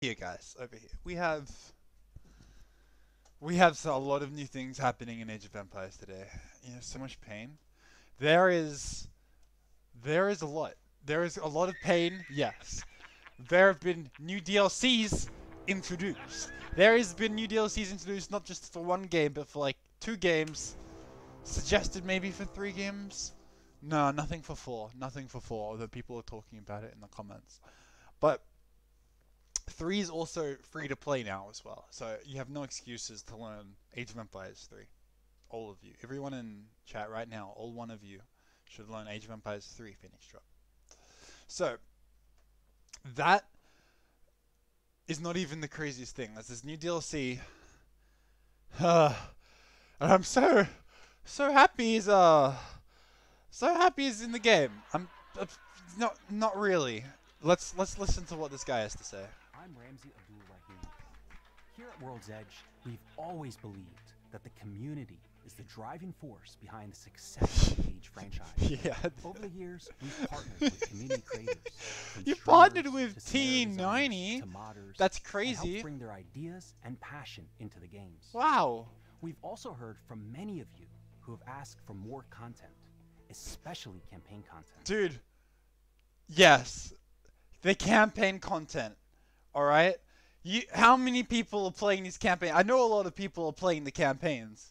here, guys, over here, we have we have a lot of new things happening in Age of Empires today. You know, so much pain. There is there is a lot. There is a lot of pain. Yes. There have been new DLCs introduced. There has been new DLCs introduced not just for one game, but for like two games. Suggested maybe for three games. No, nothing for four. Nothing for four. Although people are talking about it in the comments. But three is also free to play now as well. So you have no excuses to learn Age of Empires 3. All of you. Everyone in chat right now, all one of you, should learn Age of Empires 3 Phoenix Drop. So that is not even the craziest thing. There's this new DLC. Uh, and I'm so so happy he's uh so happy he's in the game. I'm uh, not not really. Let's let's listen to what this guy has to say. I'm Ramsey Abdul Rahim. Here at World's Edge, we've always believed that the community is the driving force behind the success of the Age franchise. Yeah. Over the years, we've partnered with community creators. You partnered with to scenario designers T90? to modders, That's crazy. bring their ideas and passion into the games. Wow. We've also heard from many of you who have asked for more content, especially campaign content. Dude. Yes. The campaign content. Alright? You how many people are playing these campaigns? I know a lot of people are playing the campaigns.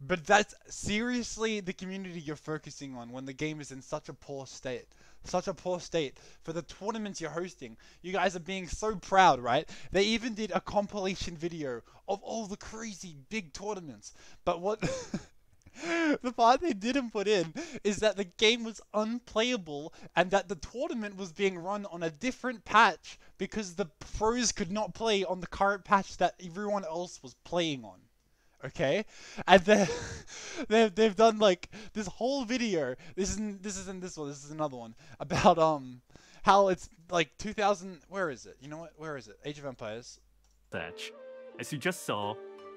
But that's seriously the community you're focusing on when the game is in such a poor state. Such a poor state for the tournaments you're hosting. You guys are being so proud, right? They even did a compilation video of all the crazy big tournaments. But what the part they didn't put in is that the game was unplayable and that the tournament was being run on a different patch because the pros could not play on the current patch that everyone else was playing on. Okay? And then they've, they've done like this whole video. This isn't this isn't this one. This is another one about um how it's like 2000 where is it? You know what? Where is it? Age of empires. Edge. As you just saw,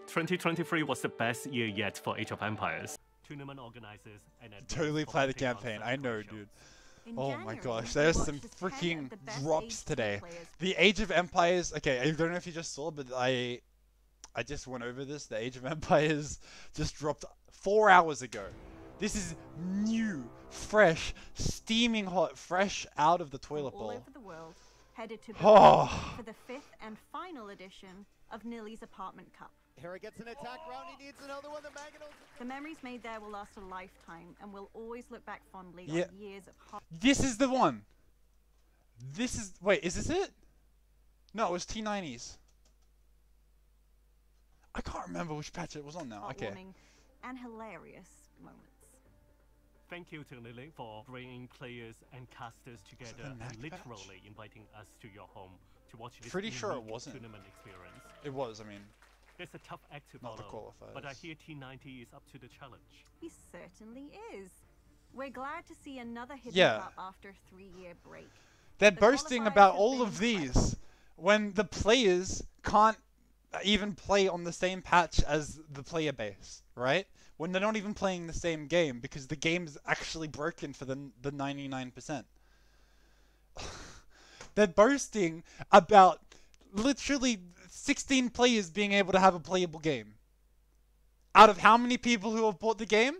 2023 was the best year yet for Age of Empires. Tournament organizers and totally play the campaign i know celebrations. dude In Oh January, my gosh, there's some freaking the drops Age today. players The Age of Empires. Okay, I don't know if you just saw, but I, I just went over this. The Age of Empires just dropped four hours ago. This is new, fresh, steaming hot, fresh out of the from toilet all bowl. over the world headed to Oh. For the fifth and final edition of Nili's Apartment Cup. Hera gets an attack round. He needs another one. The Mangonels. The memories made there will last a lifetime, and we'll always look back fondly Yeah. on years of hard This is the one. This is wait, is this it? No, it was T90s. I can't remember which patch it was on now. Okay. heartwarming and hilarious moments. Thank you to Nili for bringing players and casters together NAC and patch? literally inviting us to your home to watch this Pretty sure it wasn't. tournament experience. It was. I mean, It's a tough act to Not the follow, but I hear T90 is up to the challenge. He certainly is. We're glad to see another hidden Yeah. cup after a three-year break. They're The boasting about all of these when the players can't even play on the same patch as the player base, right? When they're not even playing the same game because the game's actually broken for the the 99%. they're boasting about literally 16 players being able to have a playable game. Out of how many people who have bought the game?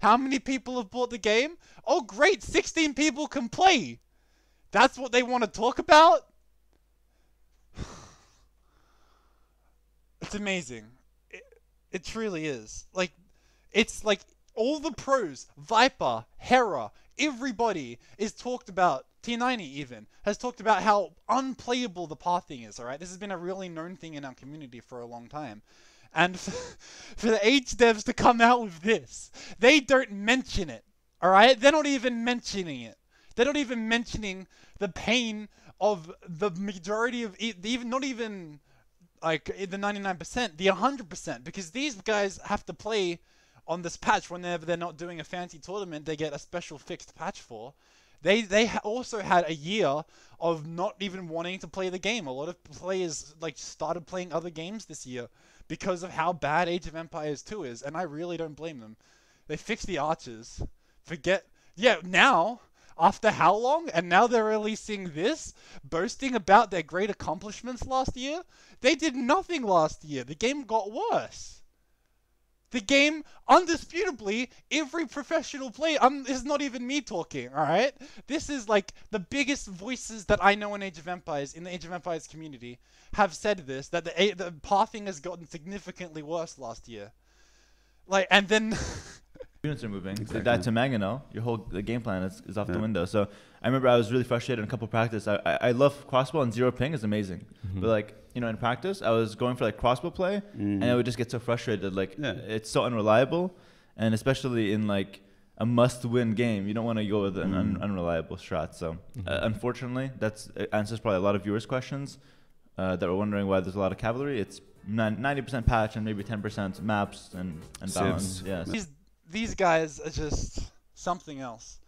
How many people have bought the game? Oh, great, 16 people can play. That's what they want to talk about? It's amazing. It, it truly is. Like, it's like all the pros, Viper, Hera, everybody is talked about. T90 even has talked about how unplayable the pathing is. All right, this has been a really known thing in our community for a long time, and for the Age devs to come out with this, they don't mention it. All right, they're not even mentioning it. They're not even mentioning the pain of the majority of even not even like the 99%, the 100%, because these guys have to play on this patch whenever they're not doing a fancy tournament. They get a special fixed patch for. They they also had a year of not even wanting to play the game. A lot of players like started playing other games this year because of how bad Age of Empires 2 is, and I really don't blame them. They fixed the archers. Forget yeah, now After how long? And now they're releasing this, boasting about their great accomplishments last year? They did nothing last year. The game got worse. The game, undisputably, every professional player. Um, this is not even me talking. All right, this is like the biggest voices that I know in Age of Empires in the Age of Empires community have said this that the the pathing has gotten significantly worse last year. Like, and then units are moving. Exactly. That to Magano, your whole the game plan is, is off the window. So I remember I was really frustrated in a couple practice. I, I, I love crossbow and zero ping is amazing, Mm-hmm. but like you know in practice I was going for like crossbow play and I would just get so frustrated. Like Yeah. it's so unreliable, and especially in like a must-win game, you don't want to go with an un- unreliable shot. So uh, unfortunately, that uh, answers probably a lot of viewers' questions uh, that were wondering why there's a lot of cavalry. It's ninety percent patch and maybe ten percent maps and and balance. Civs. Yes. these these guys are just something else.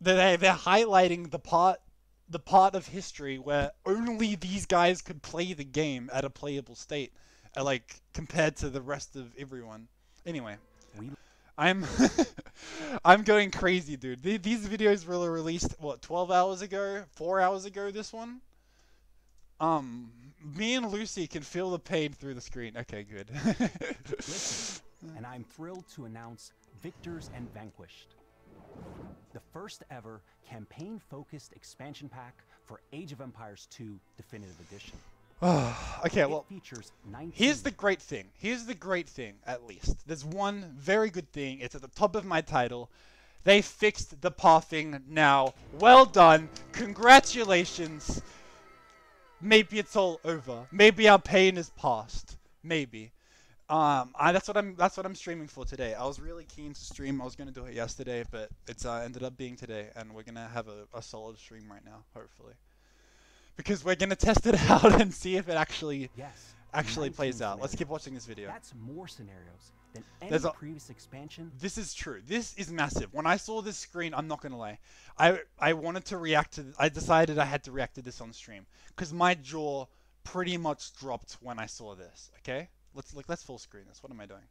They they're highlighting the part the part of history where only these guys could play the game at a playable state, uh, like compared to the rest of everyone. Anyway, I'm I'm going crazy, dude. Th- These videos were released what 12 hours ago, 4 hours ago this one. Um me and Lucy can feel the pain through the screen. Okay, good. listen, and I'm thrilled to announce Victors and Vanquished. The first ever campaign focused expansion pack for Age of Empires 2 Definitive Edition. okay, well features Here's the great thing. Here's the great thing, at least. There's one very good thing. It's at the top of my title. They fixed the pathing now. Well done. Congratulations. Maybe it's all over. Maybe our pain is past. Maybe. Um, I, that's what I'm. That's what I'm streaming for today. I was really keen to stream. I was gonna do it yesterday, but it's uh, ended up being today, and we're gonna have a, a solid stream right now, hopefully, because we're gonna test it out and see if it actually yes, actually 19 plays out. Let's keep watching this video. That's more scenarios than any There's a- previous expansion. This is true. This is massive. When I saw this screen, I'm not gonna lie. I I wanted to react to. I decided I had to react to this on stream because my jaw pretty much dropped when I saw this. Okay, let's look. Let's full screen this. What am I doing?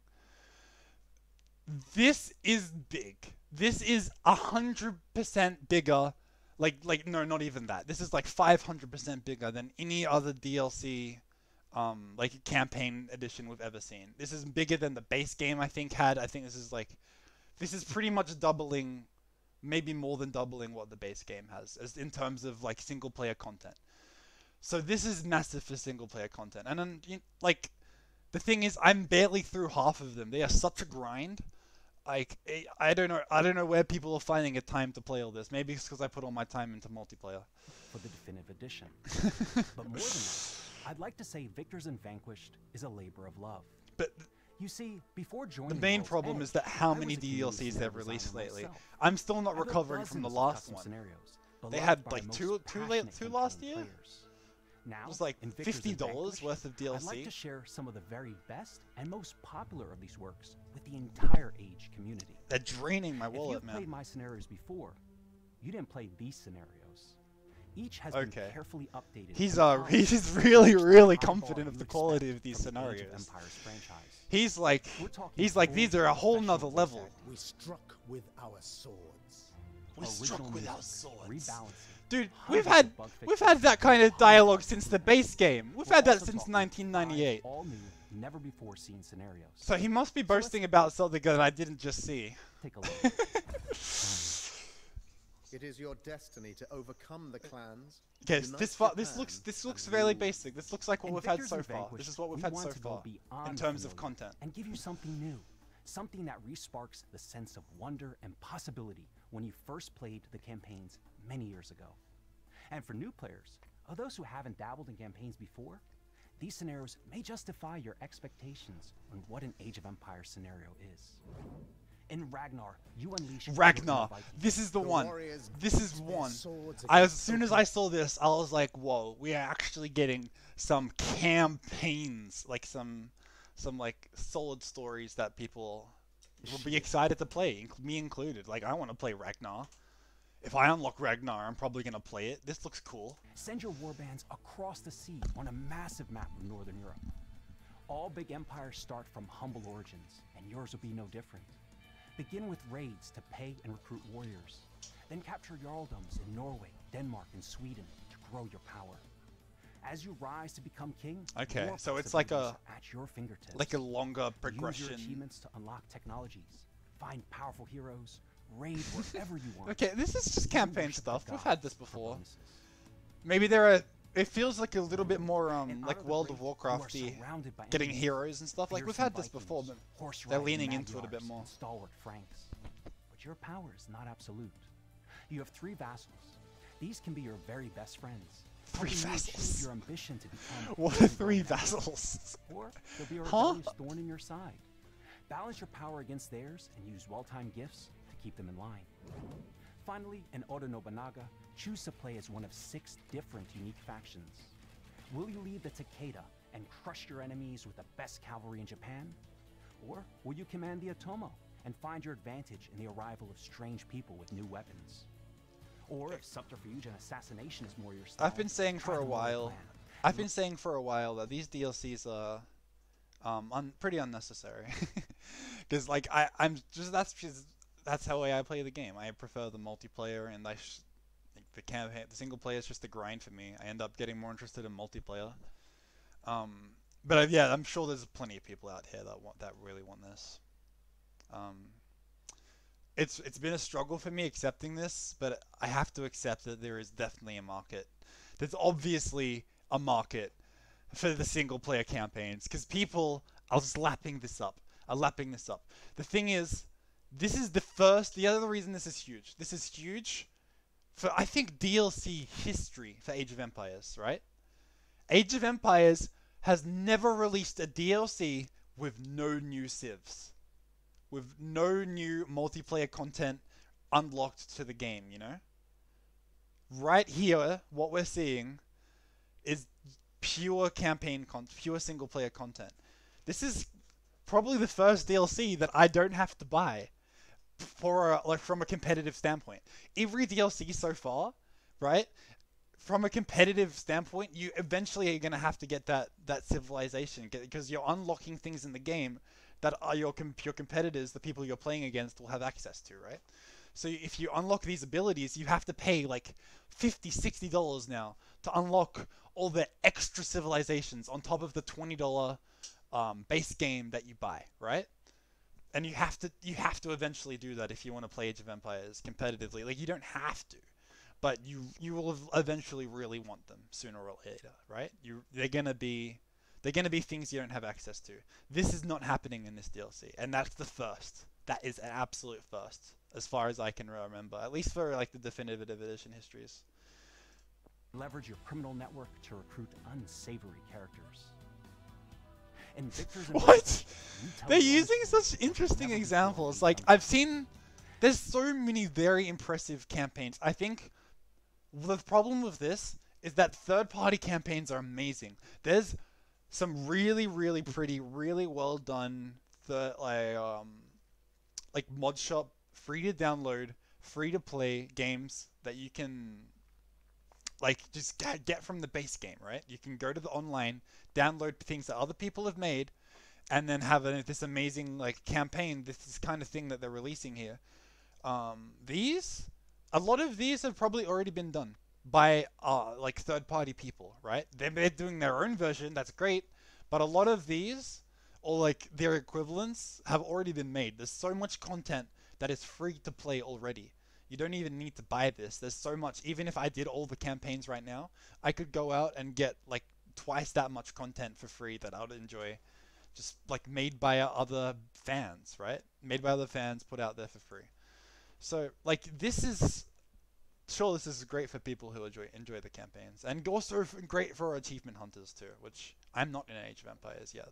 This is big. This is a hundred percent bigger. Like like no, not even that. This is like five hundred percent bigger than any other DLC um, like campaign edition we've ever seen. This is bigger than the base game I think had. I think this is like this is pretty much doubling, maybe more than doubling what the base game has as in terms of like single player content. So this is massive for single player content, and then you, like the thing is, I'm barely through half of them. They are such a grind. Like I- I don't know, I don't know where people are finding a time to play all this. Maybe it's because I put all my time into multiplayer. for the definitive edition. but more than that, I'd like to say Victors and Vanquished is a labor of love. But You see, before joining The main World's problem Edge, is that how many was a community DLCs they've released lately. myself. I'm still not recovering from the last one. Scenarios, They had, like, two- two late- two last year? players. Now, It was like fifty dollars worth of DLC. I'd like to share some of the very best and most popular of these works with the entire Age community. They're draining my wallet, if wallet, you've played my scenarios before, you didn't play these scenarios. Each has Okay. been carefully updated. He's and uh he's really really confident of the quality of these from of scenarios. Empires franchise. He's like he's like these are a whole nother level. We struck with our swords. We struck original with our music, swords. Dude, we've had we've had that kind of dialogue since the base game. We've had that since 1998. All new, never before seen scenarios. So he must be So let's- boasting about something that I didn't just see. Take a look. It is your destiny to overcome the clans. Okay, this far, this looks this looks fairly basic. This looks like what In we've had so and far. This is what we've we had so far in terms of content. And give you something new. Something that resparks the sense of wonder and possibility when you first played the campaigns many years ago. And for new players, or those who haven't dabbled in campaigns before, these scenarios may justify your expectations on what an Age of Empires scenario is. In Ragnar, you unleash Ragnar, this is the The one. This is one. I as soon as I saw this, I was like, "Whoa, we are actually getting some campaigns, like some, some like solid stories that people will be excited to play, inc- me included. Like, I want to play Ragnar. If I unlock Ragnar, I'm probably gonna play it. This looks cool. Send your warbands across the sea on a massive map of Northern Europe. All big empires start from humble origins, and yours will be no different. Begin with raids to pay and recruit warriors. Then capture Jarldoms in Norway, Denmark, and Sweden to grow your power. As you rise to become king, Okay, so it's like a- at your fingertips. Like a longer progression. Use your achievements to unlock technologies, find powerful heroes, raid wherever you want. Okay, this is just campaign stuff. We've had this before. Maybe there are. It feels like a little bit more um like World of Warcrafty, getting heroes and stuff. Like we've had this before, but horse they're leaning into it a bit more. Stalwart Franks. But your power is not absolute. You have three vassals. These can be your very best friends. Three helping you achieve vassals. Your ambition to become what are three vassals? Or they'll be a Huh? rebellious thorn in your side. Balance your power against theirs and use well-timed gifts to keep them in line. Finally, in Oda Nobunaga, choose to play as one of six different unique factions. Will you lead the Takeda and crush your enemies with the best cavalry in Japan? Or will you command the Otomo and find your advantage in the arrival of strange people with new weapons? Or if subterfuge and assassination is more your style, I've been saying for a while. I've been saying for a while that these DLCs are um un- pretty unnecessary. Because like I I'm just that's just that's how I play the game. I prefer the multiplayer and I the campaign the single player is just a grind for me. I end up getting more interested in multiplayer. Um but uh, yeah, I'm sure there's plenty of people out here that want that really want this. Um it's it's been a struggle for me accepting this, but I have to accept that there is definitely a market. There's obviously a market for the single player campaigns because people are just lapping this up, are lapping this up. The thing is, this is the first. The other reason this is huge. This is huge for I think DLC history for Age of Empires, right? Age of Empires has never released a DLC with no new civs with no new multiplayer content unlocked to the game, you know? Right here, what we're seeing is pure campaign con pure single player content. This is probably the first DLC that I don't have to buy for a, like from a competitive standpoint. Every DLC so far, right? From a competitive standpoint, you eventually are going to have to get that that civilization because you're unlocking things in the game that are your com- your competitors, the people you're playing against, will have access to, right? So if you unlock these abilities, you have to pay like 50 60 dollars now to unlock all the extra civilizations on top of the twenty dollar um, base game that you buy, right? And you have to you have to eventually do that if you want to play Age of Empires competitively. Like you don't have to, but you you will eventually really want them sooner or later, right? You they're gonna be they're gonna be things you don't have access to. This is not happening in this DLC, and that's the first. That is an absolute first, as far as I can remember, at least for like the definitive edition histories. Leverage your criminal network to recruit unsavory characters. In Victor's What? Investigation, you tell They're using such interesting examples. Like I've seen, there's so many very impressive campaigns. I think the problem with this is that third-party campaigns are amazing. There's some really, really pretty, really well done, th- like um, like mod shop, free to download, free to play games that you can like just get, from the base game, right? You can go to the online, download things that other people have made, and then have this amazing like campaign. This is kind of thing that they're releasing here. Um, these, a lot of these have probably already been done by uh, like third-party people, right? They're doing their own version. That's great, but a lot of these or like their equivalents have already been made. There's so much content that is free to play already. You don't even need to buy this. There's so much. Even if I did all the campaigns right now, I could go out and get like twice that much content for free that I would enjoy. Just like made by other fans, right? Made by other fans, put out there for free. So like this is sure this is great for people who enjoy enjoy the campaigns and also great for achievement hunters too, which I'm not in Age of Empires yet.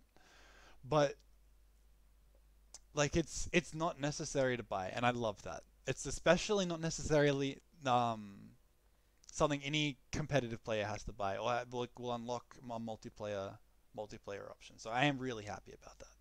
But like it's it's not necessary to buy and I love that. It's especially not necessarily um something any competitive player has to buy or will, will unlock a multiplayer multiplayer option. So I am really happy about that.